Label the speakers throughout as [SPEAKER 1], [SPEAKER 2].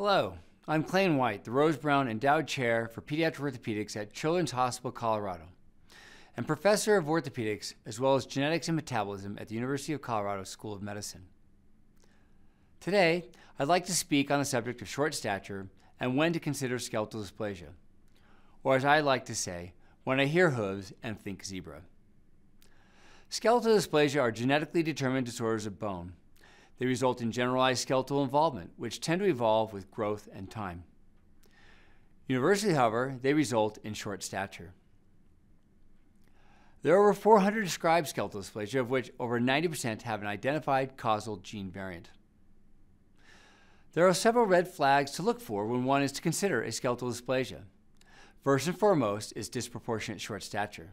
[SPEAKER 1] Hello, I'm Klane White, the Rose Brown Endowed Chair for Pediatric Orthopedics at Children's Hospital Colorado, and Professor of Orthopedics as well as Genetics and Metabolism at the University of Colorado School of Medicine. Today, I'd like to speak on the subject of short stature and when to consider skeletal dysplasia, or as I like to say, when I hear hooves and think zebra. Skeletal dysplasia are genetically determined disorders of bone. They result in generalized skeletal involvement, which tend to evolve with growth and time. Universally, however, they result in short stature. There are over 400 described skeletal dysplasia, of which over 90% have an identified causal gene variant. There are several red flags to look for when one is to consider a skeletal dysplasia. First and foremost is disproportionate short stature.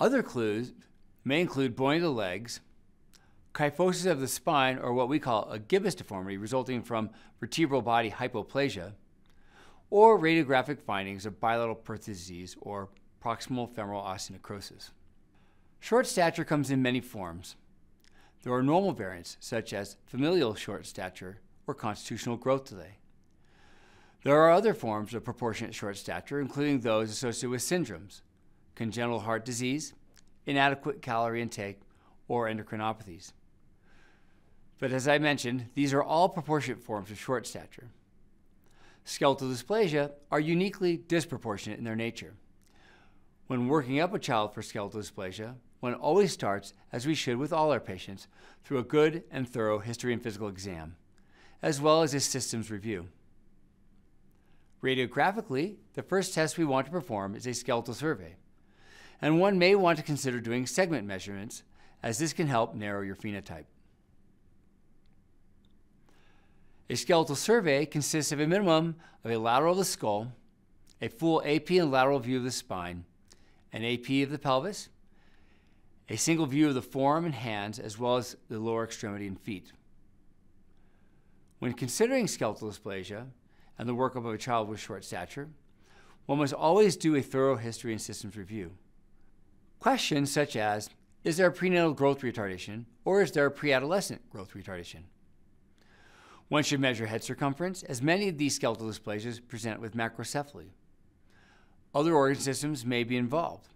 [SPEAKER 1] Other clues may include bowing of the legs, kyphosis of the spine, or what we call a gibbus deformity resulting from vertebral body hypoplasia, or radiographic findings of bilateral Perthes disease or proximal femoral osteonecrosis. Short stature comes in many forms. There are normal variants, such as familial short stature or constitutional growth delay. There are other forms of proportionate short stature, including those associated with syndromes, congenital heart disease, inadequate calorie intake, or endocrinopathies. But as I mentioned, these are all proportionate forms of short stature. Skeletal dysplasia are uniquely disproportionate in their nature. When working up a child for skeletal dysplasia, one always starts, as we should with all our patients, through a good and thorough history and physical exam, as well as a systems review. Radiographically, the first test we want to perform is a skeletal survey, and one may want to consider doing segment measurements, as this can help narrow your phenotype. A skeletal survey consists of a minimum of a lateral of the skull, a full AP and lateral view of the spine, an AP of the pelvis, a single view of the forearm and hands, as well as the lower extremity and feet. When considering skeletal dysplasia and the workup of a child with short stature, one must always do a thorough history and systems review. Questions such as Is there prenatal growth retardation or is there preadolescent growth retardation? One should measure head circumference, as many of these skeletal dysplasias present with macrocephaly. Other organ systems may be involved.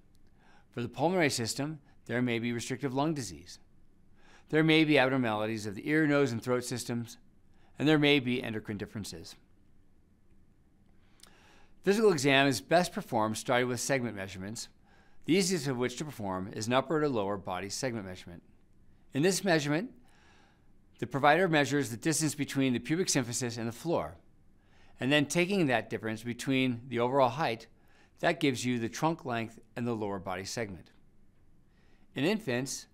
[SPEAKER 1] For the pulmonary system, there may be restrictive lung disease. There may be abnormalities of the ear, nose, and throat systems, and there may be endocrine differences. Physical exam is best performed starting with segment measurements, the easiest of which to perform is an upper to lower body segment measurement. In this measurement, the provider measures the distance between the pubic symphysis and the floor, and then taking that difference between the overall height, that gives you the trunk length and the lower body segment. In infants,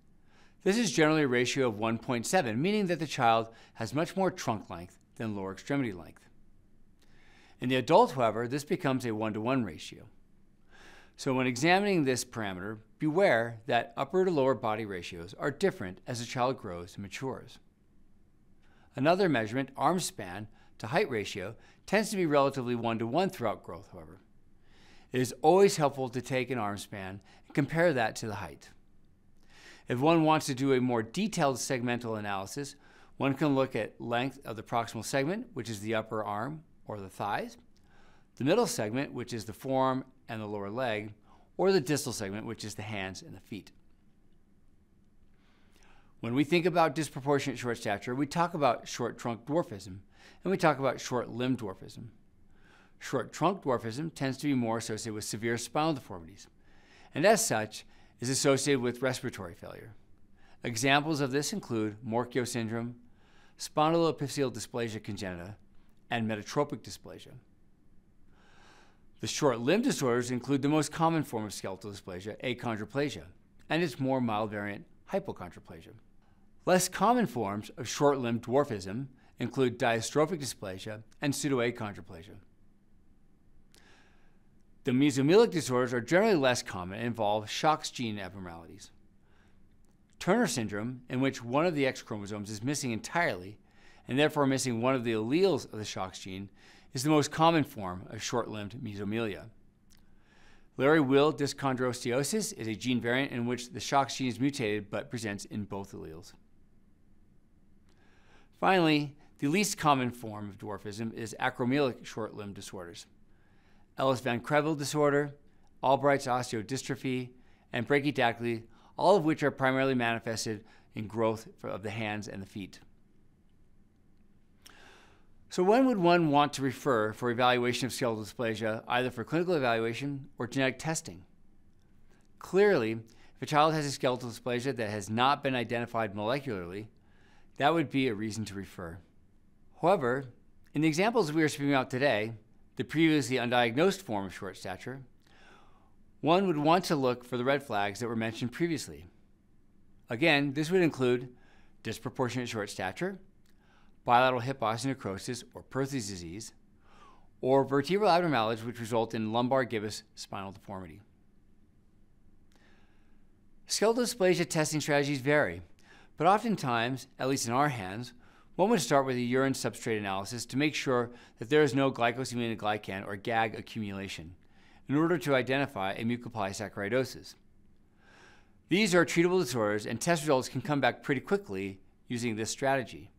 [SPEAKER 1] this is generally a ratio of 1.7, meaning that the child has much more trunk length than lower extremity length. In the adult, however, this becomes a 1 to 1 ratio. So when examining this parameter, beware that upper to lower body ratios are different as the child grows and matures. Another measurement, arm span to height ratio, tends to be relatively 1 to 1 throughout growth, however. It is always helpful to take an arm span and compare that to the height. If one wants to do a more detailed segmental analysis, one can look at length of the proximal segment, which is the upper arm or the thighs, the middle segment, which is the forearm and the lower leg, or the distal segment, which is the hands and the feet. When we think about disproportionate short stature, we talk about short trunk dwarfism, and we talk about short limb dwarfism. Short trunk dwarfism tends to be more associated with severe spinal deformities, and as such, is associated with respiratory failure. Examples of this include Morquio syndrome, spondyloepiphyseal dysplasia congenita, and metatropic dysplasia. The short limb disorders include the most common form of skeletal dysplasia, achondroplasia, and its more mild variant, hypochondroplasia. Less common forms of short limb dwarfism include diastrophic dysplasia and pseudoachondroplasia. The mesomelic disorders are generally less common and involve SHOX gene abnormalities. Turner syndrome, in which one of the X chromosomes is missing entirely, and therefore missing one of the alleles of the SHOX gene, is the most common form of short limbed mesomelia. Léri-Weill dyschondrosteosis is a gene variant in which the SHOX gene is mutated but presents in both alleles. Finally, The least common form of dwarfism is acromelic short limb disorders. Ellis Van Creveld disorder, Albright's osteodystrophy, and brachydactyly, all of which are primarily manifested in growth of the hands and the feet. So, when would one want to refer for evaluation of skeletal dysplasia, either for clinical evaluation or genetic testing? Clearly, if a child has a skeletal dysplasia that has not been identified molecularly, that would be a reason to refer. However, in the examples we are speaking about today, the previously undiagnosed form of short stature, one would want to look for the red flags that were mentioned previously. Again, this would include disproportionate short stature, bilateral hip osteonecrosis or Perthes disease, or vertebral abnormalities which result in lumbar gibbus spinal deformity. Skeletal dysplasia testing strategies vary, but oftentimes, at least in our hands, one would start with a urine substrate analysis to make sure that there is no glycosaminoglycan or GAG accumulation in order to identify a mucopolysaccharidosis. These are treatable disorders, and test results can come back pretty quickly using this strategy.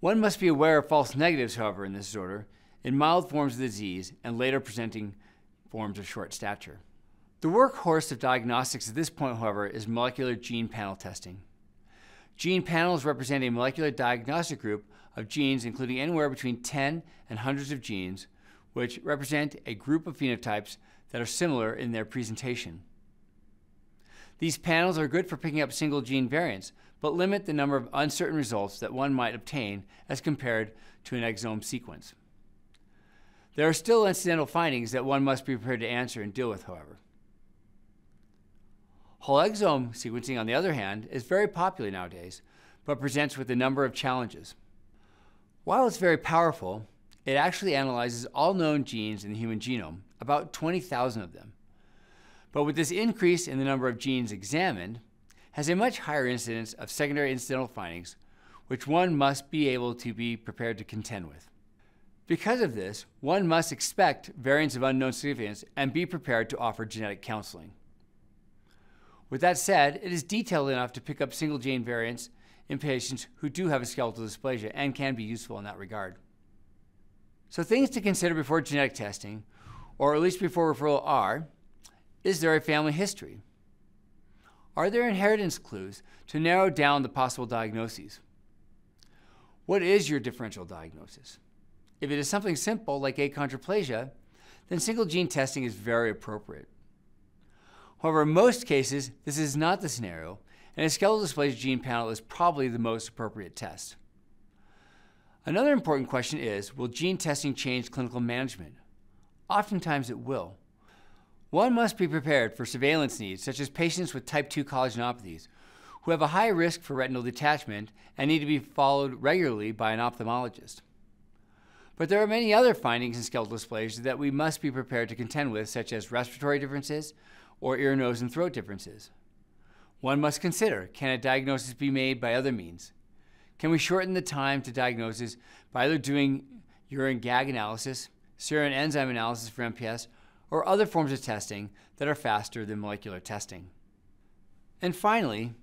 [SPEAKER 1] One must be aware of false negatives, however, in this disorder, in mild forms of the disease and later presenting forms of short stature. The workhorse of diagnostics at this point, however, is molecular gene panel testing. Gene panels represent a molecular diagnostic group of genes including anywhere between 10 and hundreds of genes, which represent a group of phenotypes that are similar in their presentation. These panels are good for picking up single gene variants, but limit the number of uncertain results that one might obtain as compared to an exome sequence. There are still incidental findings that one must be prepared to answer and deal with, however. Whole exome sequencing, on the other hand, is very popular nowadays, but presents with a number of challenges. While it's very powerful, it actually analyzes all known genes in the human genome, about 20,000 of them. But with this increase in the number of genes examined, has a much higher incidence of secondary incidental findings, which one must be able to be prepared to contend with. Because of this, one must expect variants of unknown significance and be prepared to offer genetic counseling. With that said, it is detailed enough to pick up single gene variants in patients who do have a skeletal dysplasia and can be useful in that regard. So, things to consider before genetic testing, or at least before referral, are is there a family history? Are there inheritance clues to narrow down the possible diagnoses? What is your differential diagnosis? If it is something simple like achondroplasia, then single gene testing is very appropriate. However, in most cases, this is not the scenario, and a skeletal dysplasia gene panel is probably the most appropriate test. Another important question is Will gene testing change clinical management? Oftentimes it will. One must be prepared for surveillance needs, such as patients with type 2 collagenopathies, who have a high risk for retinal detachment and need to be followed regularly by an ophthalmologist. But there are many other findings in skeletal dysplasia that we must be prepared to contend with, such as respiratory differences or ear, nose, and throat differences. One must consider can a diagnosis be made by other means? Can we shorten the time to diagnosis by either doing urine GAG analysis, serum enzyme analysis for MPS, or other forms of testing that are faster than molecular testing? And finally,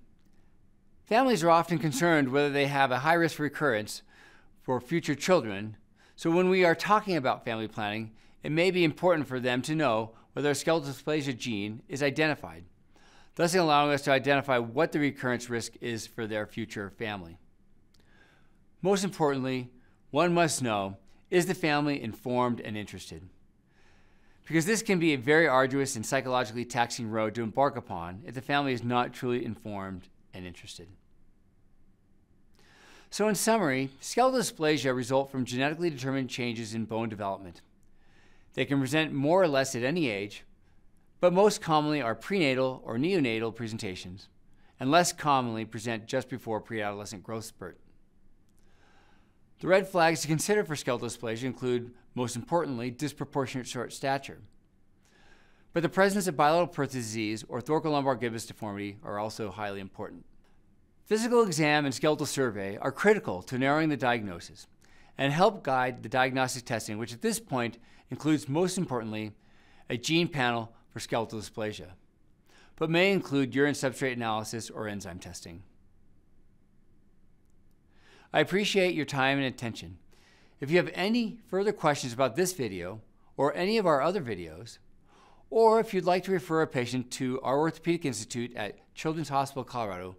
[SPEAKER 1] families are often concerned whether they have a high risk recurrence for future children. So when we are talking about family planning, it may be important for them to know whether a skeletal dysplasia gene is identified, thus allowing us to identify what the recurrence risk is for their future family. Most importantly, one must know is the family informed and interested? Because this can be a very arduous and psychologically taxing road to embark upon if the family is not truly informed and interested. So, in summary, skeletal dysplasia result from genetically determined changes in bone development. They can present more or less at any age, but most commonly are prenatal or neonatal presentations, and less commonly present just before pre-adolescent growth spurt. The red flags to consider for skeletal dysplasia include, most importantly, disproportionate short stature. But the presence of bilateral Perthes disease or thoracolumbar gibbus deformity are also highly important. Physical exam and skeletal survey are critical to narrowing the diagnosis and help guide the diagnostic testing, which at this point includes, most importantly, a gene panel for skeletal dysplasia, but may include urine substrate analysis or enzyme testing. I appreciate your time and attention. If you have any further questions about this video or any of our other videos, or if you'd like to refer a patient to our Orthopedic Institute at Children's Hospital Colorado,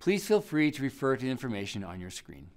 [SPEAKER 1] please feel free to refer to the information on your screen.